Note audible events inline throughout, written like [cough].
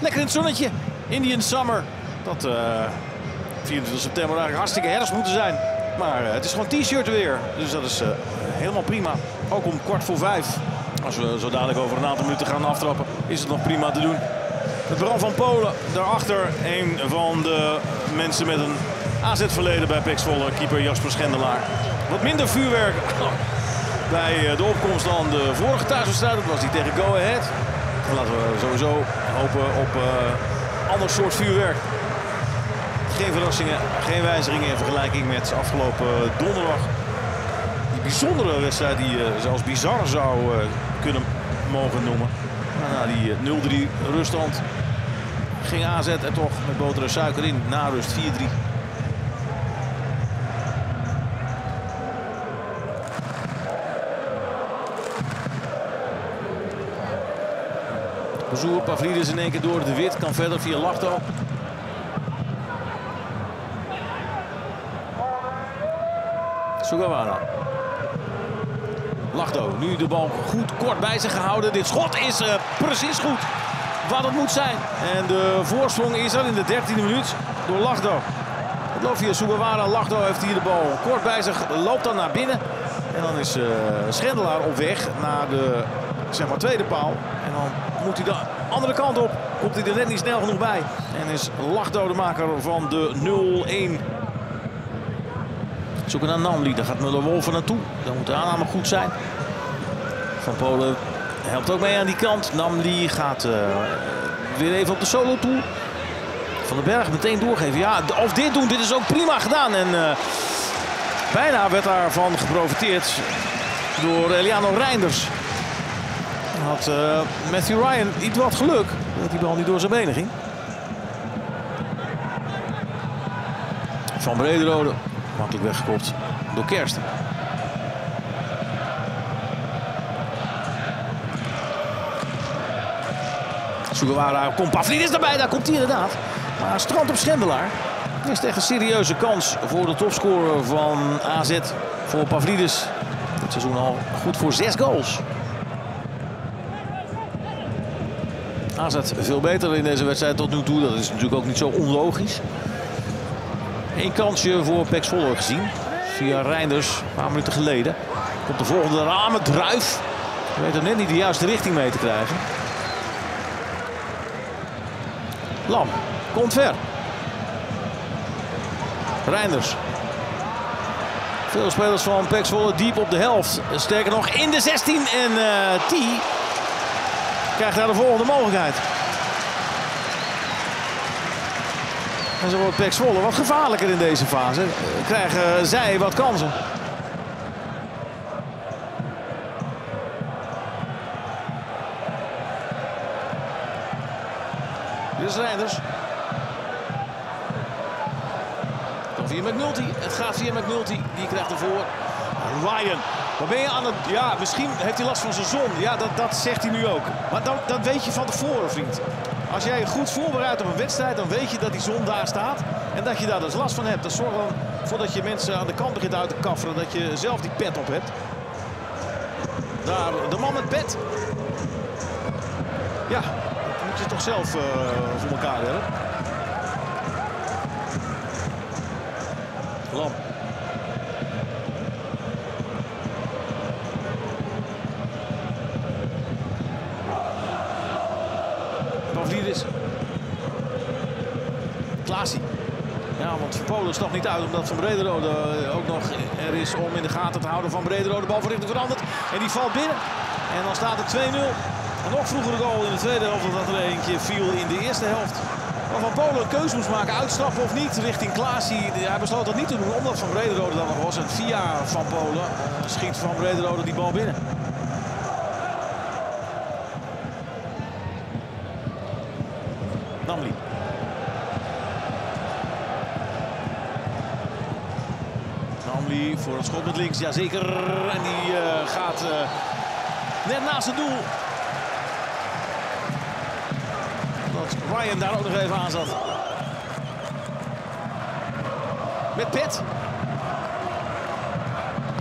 Lekker in het zonnetje. Indian Summer. Dat uh, 24 september eigenlijk hartstikke herfst moeten zijn. Maar uh, het is gewoon t-shirt weer. Dus dat is uh, helemaal prima. Ook om kwart voor vijf. Als we zo dadelijk over een aantal minuten gaan aftrappen, is het nog prima te doen. Het brand van Polen. Daarachter een van de mensen met een AZ-verleden bij Pek. Keeper Jasper Schendelaar. Wat minder vuurwerk [laughs] bij de opkomst dan de vorige thuiswedstrijd. Dat was die tegen Go Ahead. Laten we sowieso hopen op uh, ander soort vuurwerk. Geen verrassingen, geen wijzigingen in vergelijking met afgelopen donderdag. Die bijzondere wedstrijd die je zelfs bizar zou uh, kunnen mogen noemen. Maar na die 0-3 ruststand ging AZ er toch met boter en suiker in. Na rust 4-3. Bezoer, Pavlidis in één keer door de wit. Kan verder via Lachto. Sugawara. Lachto, nu de bal goed kort bij zich gehouden. Dit schot is uh, precies goed wat het moet zijn. En de voorsprong is er in de 13e minuut door Lachdo. Het loopt via Sugawara. Lachdo heeft hier de bal kort bij zich. Loopt dan naar binnen. En dan is uh, Schendelaar op weg naar de zeg maar, tweede paal. En dan moet hij de andere kant op. Komt hij er net niet snel genoeg bij. En is Lachdo de maker van de 0-1. Zoeken naar Namli. Daar gaat Muller-Wolfen naartoe. Dan moet de aanname goed zijn. Van Polen helpt ook mee aan die kant. Namli gaat uh, weer even op de solo toe. Van den Berg meteen doorgeven. Ja, of dit doen. Dit is ook prima gedaan. En uh, bijna werd daarvan geprofiteerd door Eliano Reinders. Had uh, Matthew Ryan iets wat geluk dat die bal niet door zijn benen ging. Van Brederode makkelijk weggekopt door Kersten. Sugawara komt Pavlidis erbij, daar komt hij inderdaad. Maar strand op Schendelaar. Dit is echt een serieuze kans voor de topscorer van AZ. Voor Pavlidis. Dit seizoen al goed voor zes goals. AZ veel beter in deze wedstrijd tot nu toe. Dat is natuurlijk ook niet zo onlogisch. Eén kansje voor Pek Zwolle gezien. Via Reinders, een paar minuten geleden. Komt de volgende ramen, Druif. We weten net niet de juiste richting mee te krijgen. Lam, komt ver. Reinders. Veel spelers van Pek Zwolle diep op de helft. Sterker nog in de 16 en uh, krijgt daar de volgende mogelijkheid. En zo wordt Pek Zwolle wat gevaarlijker in deze fase. Krijgen zij wat kansen. Is Reinders. Dan via McNulty. Het gaat via McNulty. Die krijgt ervoor. Ryan. Ben je aan het... Ja, misschien heeft hij last van zijn zon. Ja, dat, dat zegt hij nu ook. Maar dan, dat weet je van tevoren, vriend. Als jij je goed voorbereidt op een wedstrijd, dan weet je dat die zon daar staat. En dat je daar dus last van hebt. Dat zorgt dan voordat je mensen aan de kant begint uit te kafferen. Dat je zelf die pet op hebt. Daar, de man met pet. Ja, dat moet je toch zelf uh, voor elkaar hebben. Lam. Pavlidis. Klaasie. Polen is nog niet uit omdat Van Brederode ook nog er is om in de gaten te houden. Van Brederode bal van richting veranderd. En die valt binnen. En dan staat het 2-0. Een nog vroegere goal in de tweede helft omdat er eentje viel in de eerste helft. Waarvan Polen een keuze moest maken, uitstappen of niet, richting Klaasie. Hij besloot dat niet te doen, omdat Van Brederode dan nog was. En via Van Polen schiet Van Brederode die bal binnen. Voor het schot met links, jazeker. En die uh, gaat uh, net naast het doel. Dat Ryan daar ook nog even aan zat. Met Pet.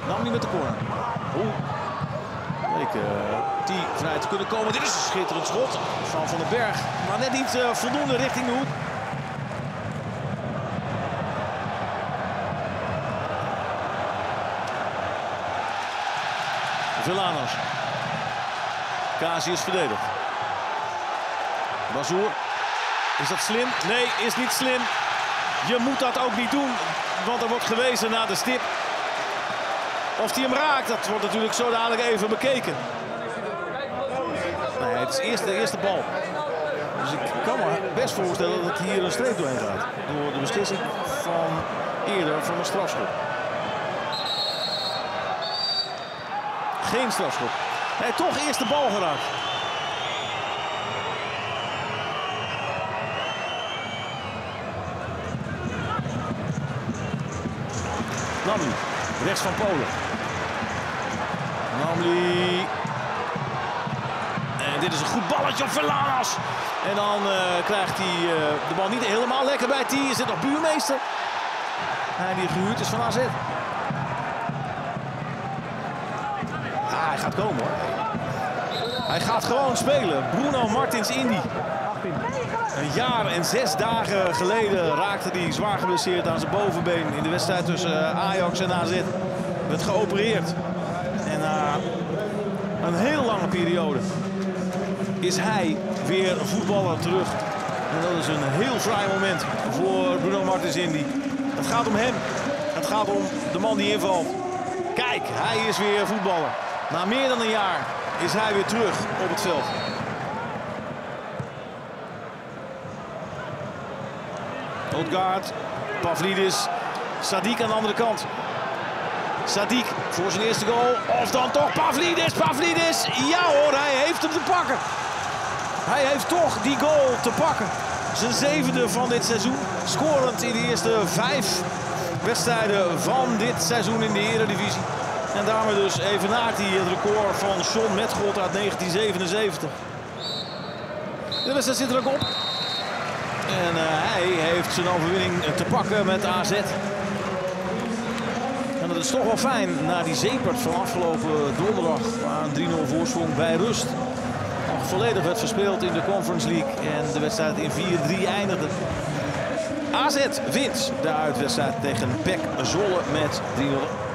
Namli met de corner. Oeh. Leek uh, die vrij te kunnen komen. Dit is een schitterend schot van Van den Berg. Maar net niet voldoende richting de hoek. Villanos. Casius verdedigt. Bazoer. Is dat slim? Nee, is niet slim. Je moet dat ook niet doen, want er wordt gewezen naar de stip. Of hij hem raakt, dat wordt natuurlijk zo dadelijk even bekeken. Nee, het is eerst de eerste bal. Dus ik kan me best voorstellen dat hier een streep doorheen gaat. Door de beslissing van eerder van een strafschop. Geen strafschop. Nee, toch eerst de bal geraakt. Namli, rechts van Polen. Namli. En dit is een goed balletje op Verlanas. En dan uh, krijgt hij uh, de bal niet helemaal lekker bij T. Is dit nog buurmeester? Hij die gehuurd is van AZ. Ah, hij gaat komen hoor. Hij gaat gewoon spelen. Bruno Martins Indy. Een jaar en zes dagen geleden raakte hij zwaar geblesseerd aan zijn bovenbeen in de wedstrijd tussen eh, Ajax en AZ. Werd geopereerd. En na een heel lange periode is hij weer voetballer terug. En dat is een heel fraai moment voor Bruno Martins Indy. Het gaat om hem. Het gaat om de man die invalt. Kijk, hij is weer voetballer. Na meer dan een jaar is hij weer terug op het veld. Odgaard, Pavlidis, Sadik aan de andere kant. Sadik voor zijn eerste goal. Of dan toch Pavlidis, Pavlidis. Ja hoor, hij heeft hem te pakken. Hij heeft toch die goal te pakken. Zijn zevende van dit seizoen. Scorend in de eerste vijf wedstrijden van dit seizoen in de Eredivisie. En daarmee dus evenaart hij het record van Sean Metgold uit 1977. De wedstrijd zit er ook op. En uh, hij heeft zijn overwinning te pakken met AZ. En dat is toch wel fijn na die zeepert van afgelopen donderdag. Waar een 3-0 voorsprong bij rust nog volledig werd verspeeld in de Conference League. En de wedstrijd in 4-3 eindigde. AZ wint de uitwedstrijd tegen PEC Zolle met 3-0.